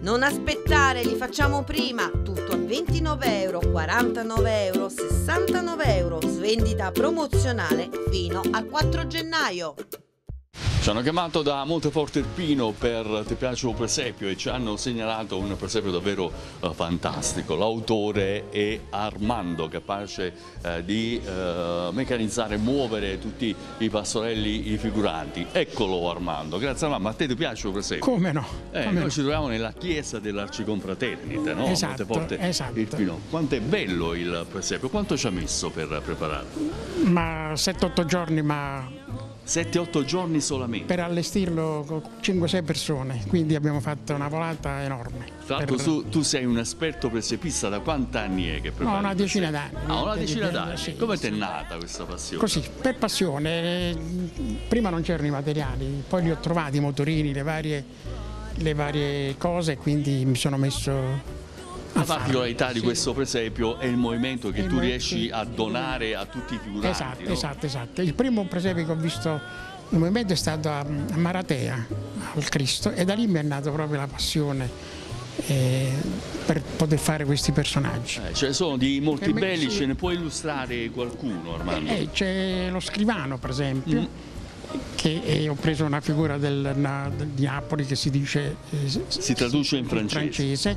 Non aspettare, li facciamo prima. Tutto a 29 euro, 49 euro, 69 euro. Svendita promozionale fino al 4 gennaio. Ci hanno chiamato da Monteforte Irpino per Ti piace un presepio e ci hanno segnalato un presepio davvero eh, fantastico. L'autore è Armando, capace eh, di eh, meccanizzare e muovere tutti i pastorelli, i figuranti. Eccolo Armando, grazie a mamma. A te ti piace un presepio? Come no? Eh, Come noi no? ci troviamo nella chiesa dell'Arciconfraternita, no? Esatto, Monteforte esatto. Irpino. Quanto è bello il presepio? Quanto ci ha messo per prepararlo? Ma 7-8 giorni, ma 7-8 giorni solamente. per allestirlo con 5-6 persone, quindi abbiamo fatto una volata enorme. Tra l'altro Per- tu, tu sei un esperto presepista, da quanti anni è che prepari? No, una decina d'anni. Ah, una decina d'anni. sì, Come ti è sì. nata questa passione? Così, per passione. eh, Prima non c'erano i materiali, poi li ho trovati, i motorini, le varie, le varie cose, quindi mi sono messo La particolarità di questo presepio è il movimento che Il tu riesci a donare a tutti i figuranti. Esatto, no? esatto, esatto. Il primo presepio che ho visto il movimento è stato a, a Maratea, al Cristo, e da lì mi è nata proprio la passione eh, per poter fare questi personaggi. Eh, ce ne sono di molti belli, sì. ce ne puoi illustrare qualcuno Armando? Eh, c'è lo scrivano, per esempio, Mm. Che eh, ho preso una figura del, na- di Napoli che si dice... eh, Si traduce in francese. francese.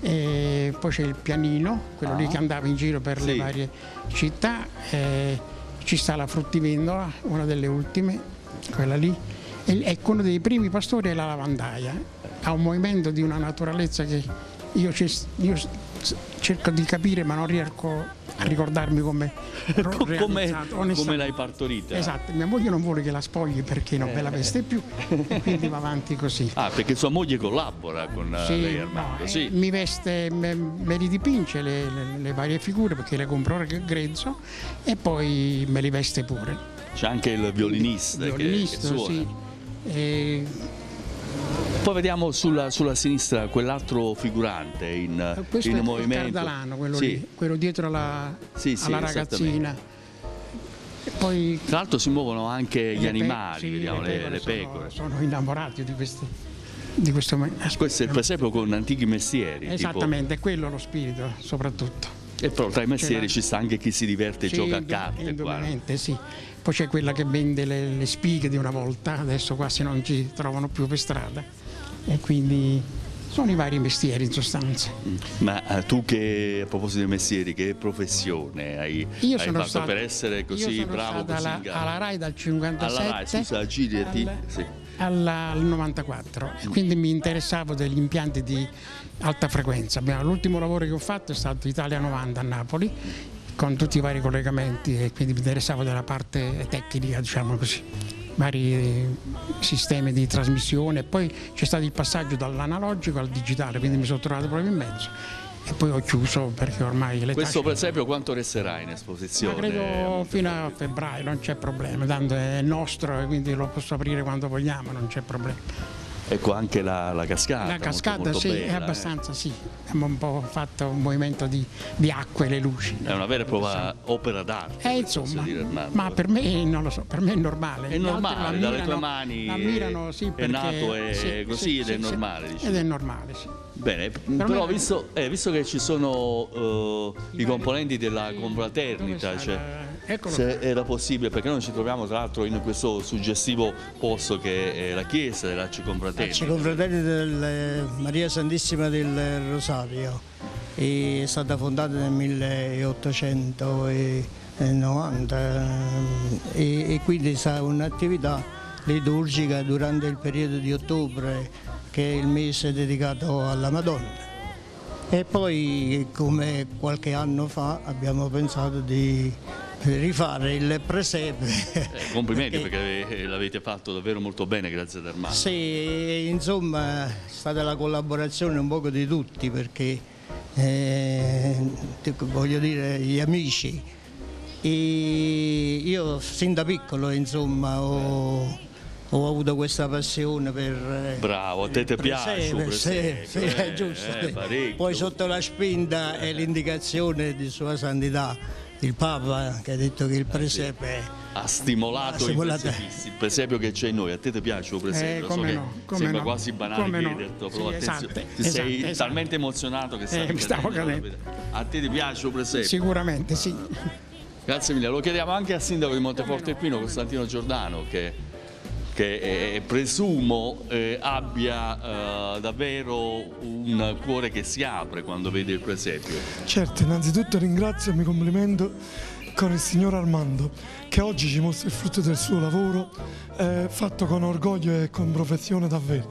E poi c'è il pianino, quello lì Ah. che andava in giro per le Sì. varie città. eh, ci sta la fruttivendola, una delle ultime, quella lì. E, ecco, uno dei primi pastori è la lavandaia. Ha un movimento di una naturalezza che io, io cerco di capire, ma non riesco a ricordarmi come come, l'hai partorita? Esatto, mia moglie non vuole che la spogli perché non me la veste più e quindi va avanti così. Ah, perché sua moglie collabora con eh, Sì, lei no, Armando, eh, sì. mi veste, me, me li dipinge le, le- le varie figure perché le compro a grezzo e poi me li veste pure. C'è anche il violinista, che- che, Violinista, suona. sì. E Poi vediamo sulla, sulla sinistra quell'altro figurante in, questo in movimento. cardalano, quello, Sì. lì, quello dietro alla, Sì, sì, alla ragazzina. E poi Tra l'altro si muovono anche gli le animali, sì, vediamo le, le sono- pecore. Sono, innamorati di, questi, di questo. Questo è il presepio con antichi mestieri. tipo- Esattamente, è quello lo spirito soprattutto. E però tra i mestieri la- ci sta anche chi si diverte e Sì, gioca a carte. Indubbiamente sì. Poi c'è quella che vende le, le spighe di una volta, adesso quasi non ci trovano più per strada. E quindi sono i vari mestieri in sostanza. Ma eh, tu che, a proposito dei mestieri, che professione hai, Io hai sono fatto stato, per essere così bravo così alla, alla RAI dal 57 Alla RAI, scusa, girati. al- Sì. alla- al 94 e quindi mi interessavo degli impianti di alta frequenza. L'ultimo lavoro che ho fatto è stato Italia 90 a Napoli con tutti i vari collegamenti e quindi mi interessavo della parte tecnica, diciamo così, vari eh, sistemi di trasmissione. Poi c'è stato il passaggio dall'analogico al digitale, quindi mi sono trovato proprio in mezzo e poi ho chiuso perché ormai le Questo tasche- presepio quanto resterà in ma esposizione? credo fino a febbraio, non c'è problema, tanto è nostro e quindi lo posso aprire quando vogliamo, non c'è problema. Ecco anche la, la cascata. La molto, cascata molto sì, bella, è eh. abbastanza sì, abbiamo un po' fatto un movimento di, di acque e le luci. È una vera e propria opera d'arte. Eh, insomma, dire, ma per me non lo so, per me è normale. È Gli normale, dalle tue mani la ammirano, sì, è perché- nato e sì, così sì, ed sì, è sì. normale, dici. Ed è normale, sì. Bene, però me- visto, eh, visto che ci sono eh, i componenti della confraternita, cioè, se era possibile, perché noi ci troviamo tra l'altro in questo suggestivo posto che è la chiesa dell'Arci Ci Confraternita. confratelli della Maria Santissima del Rosario è stata fondata nel 1890 e, e quindi sa un'attività liturgica durante il periodo di ottobre che è il mese dedicato alla Madonna. E poi come qualche anno fa abbiamo pensato di rifare il presepe. Eh, complimenti perché l'avete fatto davvero molto bene, grazie ad Armando. Sì, insomma è stata la collaborazione un poco di tutti perché eh, voglio dire gli amici. E io sin da piccolo insomma ho, ho avuto questa passione per... eh, Bravo, a te ti piace presepe, sì, è eh, giusto. eh. Poi sotto la spinta e l'indicazione di Sua Santità, il Papa, che ha detto che il presepe Ah, ha stimolato Ha i stimolato. Il presepio che c'è in noi, a te ti piace il presepio? Eh, so no, come sembra no. quasi banale Come no. chiedertelo, però Sì, attenzione, esatto, ti sei esatto, esatto. talmente emozionato che stai Eh, mi stavo cadendo. A te ti piace il presepio? Sicuramente sì. Grazie mille, lo chiediamo anche al sindaco di Monteforte Irpino, Costantino Giordano, che, che, eh, presumo eh, abbia eh, davvero un cuore che si apre quando vede il presepio. Certo, innanzitutto ringrazio e mi complimento con il signor Armando che oggi ci mostra il frutto del suo lavoro eh, fatto con orgoglio e con professione davvero.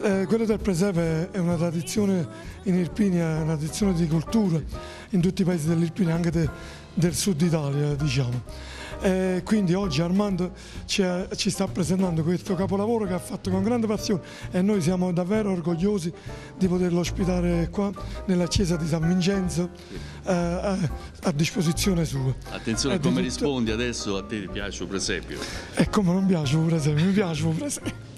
Eh, quello del presepe è una tradizione in Irpinia, è una tradizione di cultura in tutti i paesi dell'Irpinia, anche de- del sud Italia diciamo. Eh, quindi oggi Armando ci, ci sta presentando questo capolavoro che ha fatto con grande passione e noi siamo davvero orgogliosi di poterlo ospitare qua nella chiesa di San Vincenzo eh, a, a disposizione sua. Attenzione a E come tutto- rispondi adesso, a te ti piace il presepio? E come non piace per esempio, mi piace per esempio.